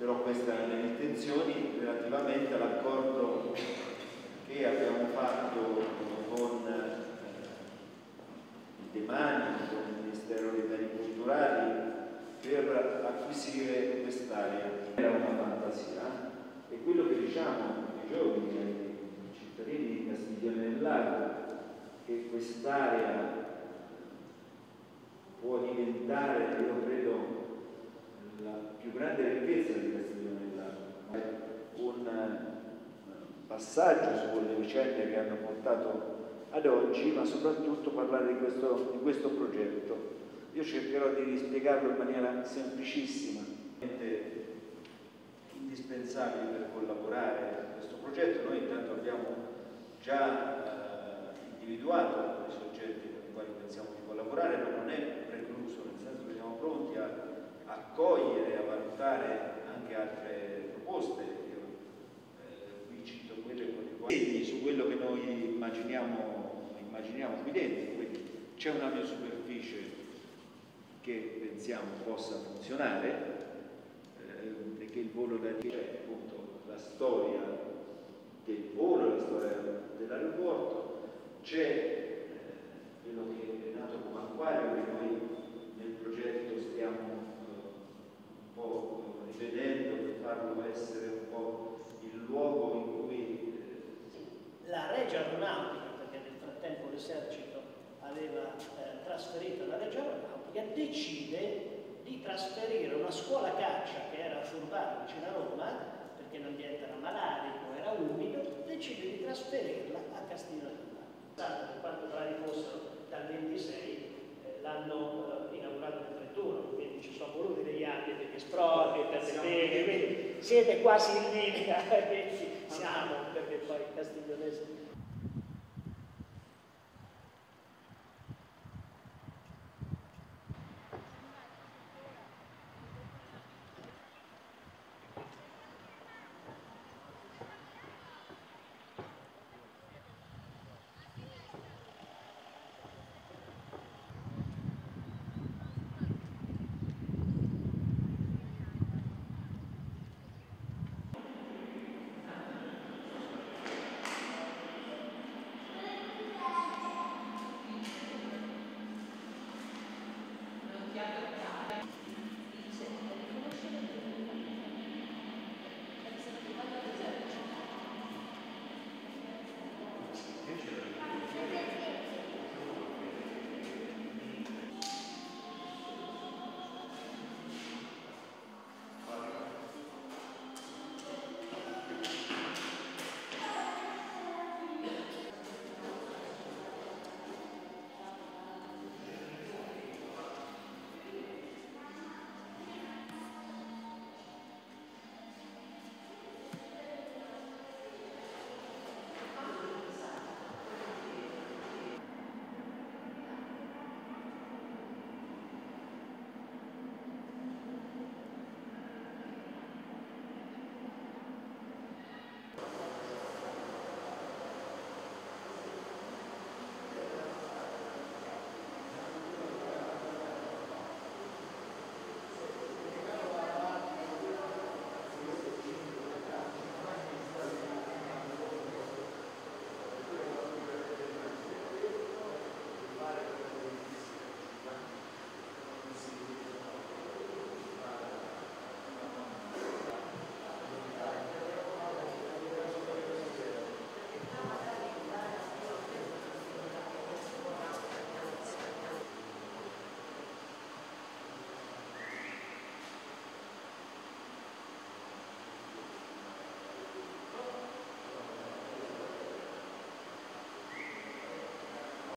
però queste erano le intenzioni relativamente all'accordo che abbiamo fatto con eh, il Demani, con il Ministero dei Beni Culturali per acquisire quest'area. Era una fantasia e quello che diciamo ai giovani, ai cittadini di Castiglione del Lago, che quest'area può diventare, io la più grande ricchezza di Castiglione del Lago. Un passaggio su quelle vicende che hanno portato ad oggi, ma soprattutto parlare di questo, di questo progetto. Io cercherò di spiegarlo in maniera semplicissima, indispensabile per collaborare a questo progetto. Noi intanto abbiamo già eh, individuato i soggetti con i quali pensiamo di collaborare, ma non è precluso, nel senso che siamo pronti a accogliere, a valutare anche altre proposte. Io eh, qui cito quelle con le quali su quello che noi immaginiamo, immaginiamo qui dentro, quindi c'è una mia superficie che pensiamo possa funzionare eh, e che il volo da c'è appunto la storia del volo, la storia dell'aeroporto, c'è eh, quello che è nato come acquario che noi nel progetto stiamo eh, un po' rivedendo per farlo essere un po' il luogo in cui... Regia Aeronautica, perché nel frattempo l'esercito aveva eh, trasferito la Regia Aeronautica, decide di trasferire una scuola caccia che era a Furbano, vicino a Roma, perché l'ambiente era malarico, era umido, decide di trasferirla a Castiglio del Tanto per quanto tra fossero dal 26, eh, l'hanno eh, inaugurato nel 31, quindi ci sono voluti degli anni per sproti, per le beghe, quindi siete quasi in linea, siamo